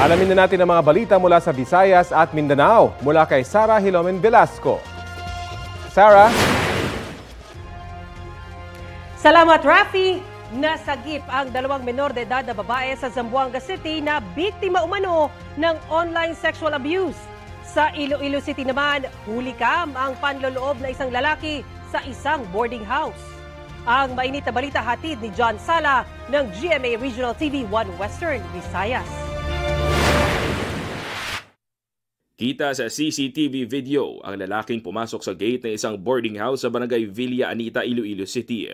Alamin na natin ang mga balita mula sa Visayas at Mindanao mula kay Sara Hilomen Velasco. Sarah? Salamat, Rafi! Nasagip ang dalawang menor de edad na babae sa Zamboanga City na biktima umano ng online sexual abuse. Sa Iloilo City naman, huli kam ang panloloob na isang lalaki sa isang boarding house. Ang mainit na balita hatid ni John Sala ng GMA Regional TV 1 Western Visayas. Kita sa CCTV video ang lalaking pumasok sa gate ng isang boarding house sa barangay Villa Anita, Iloilo City.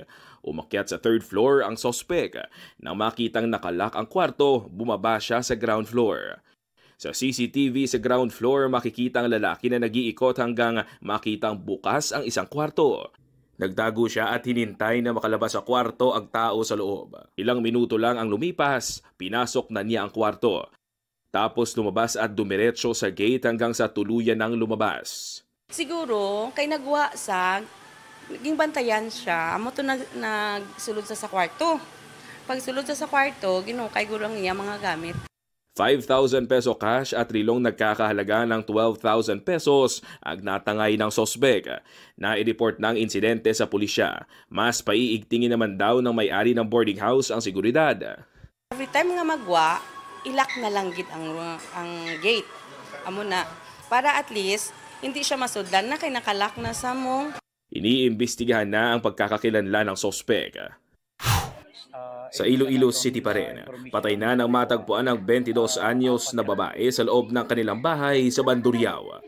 Umakyat sa third floor ang sospek. Nang makitang nakalak ang kwarto, bumaba siya sa ground floor. Sa CCTV sa ground floor, makikita ang lalaki na nag-iikot hanggang makitang bukas ang isang kwarto. Nagtago siya at hinintay na makalabas sa kwarto ang tao sa loob. Ilang minuto lang ang lumipas, pinasok na niya ang kwarto. Tapos lumabas at dumiretso sa gate hanggang sa tuluyan ng lumabas. Siguro, kay nagwa sa, naging bantayan siya, amo to nag, nagsulod sa sa kwarto. Pag sulod sa sa kwarto, ginukay gurang niya mga gamit. 5,000 peso cash at rilong nagkakahalaga ng 12,000 pesos ang natangay ng sospek. Na-report ng insidente sa pulisya. Mas paiigtingin naman daw ng may-ari ng boarding house ang seguridad. Every time nga magwa, ilak na lang gid ang, ang gate. Amo na. Para at least, hindi siya masudlan na kay nakalak na sa mong Iniimbestigahan na ang pagkakakilanlan ng sospek. Sa Iloilo City pa rin, patay na nang matagpuan ng 22 anyos na babae sa loob ng kanilang bahay sa Banduriao.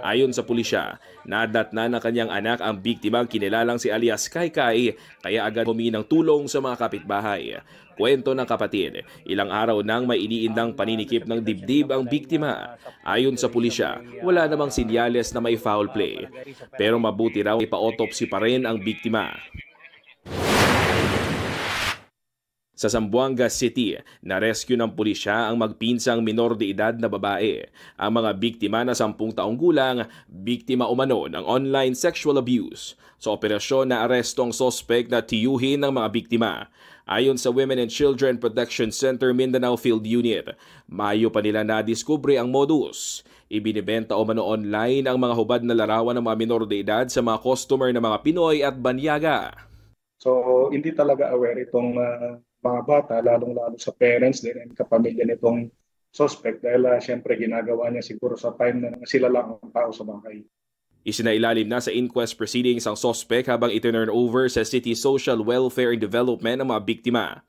Ayon sa pulisya, nadat na ng kanyang anak ang biktimang kinilalang si alias Kaikai kaya agad humingi ng tulong sa mga kapitbahay. Kwento ng kapatid, ilang araw nang may iniindang paninikip ng dibdib ang biktima. Ayon sa pulisya, wala namang sinyales na may foul play. Pero mabuti raw ipa-autopsy pa rin ang biktima. Sa Zamboanga City, na-rescue ng pulisya ang magpinsang minor de edad na babae. Ang mga biktima na 10 taong gulang, biktima umano ng online sexual abuse. Sa operasyon na aresto ang sospek na tiyuhin ng mga biktima. Ayon sa Women and Children Protection Center Mindanao Field Unit, Mayo pa nila nadiskubre ang modus. Ibinibenta o mano online ang mga hubad na larawan ng mga minor de edad sa mga customer ng mga Pinoy at Banyaga. So hindi talaga aware itong uh, mga bata, lalong-lalo sa parents din and kapamilya nitong suspect dahil uh, siyempre ginagawa niya siguro sa time na sila lang ang tao sa bahay. Isinailalim na sa inquest proceedings ang suspect habang itinurn over sa City Social Welfare and Development ang mga biktima.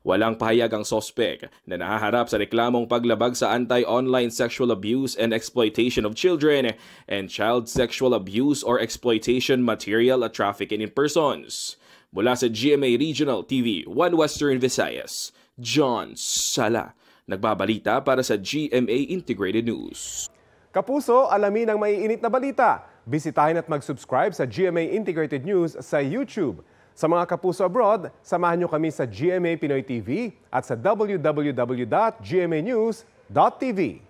Walang pahayag ang sospek na nahaharap sa reklamong paglabag sa anti-online sexual abuse and exploitation of children and child sexual abuse or exploitation material at trafficking in persons. Mula sa GMA Regional TV, One Western Visayas, John Sala. Nagbabalita para sa GMA Integrated News. Kapuso, alamin ang maiinit na balita. Bisitahin at mag-subscribe sa GMA Integrated News sa YouTube. Sa mga kapuso abroad, samahan nyo kami sa GMA Pinoy TV at sa www.gmanews.tv.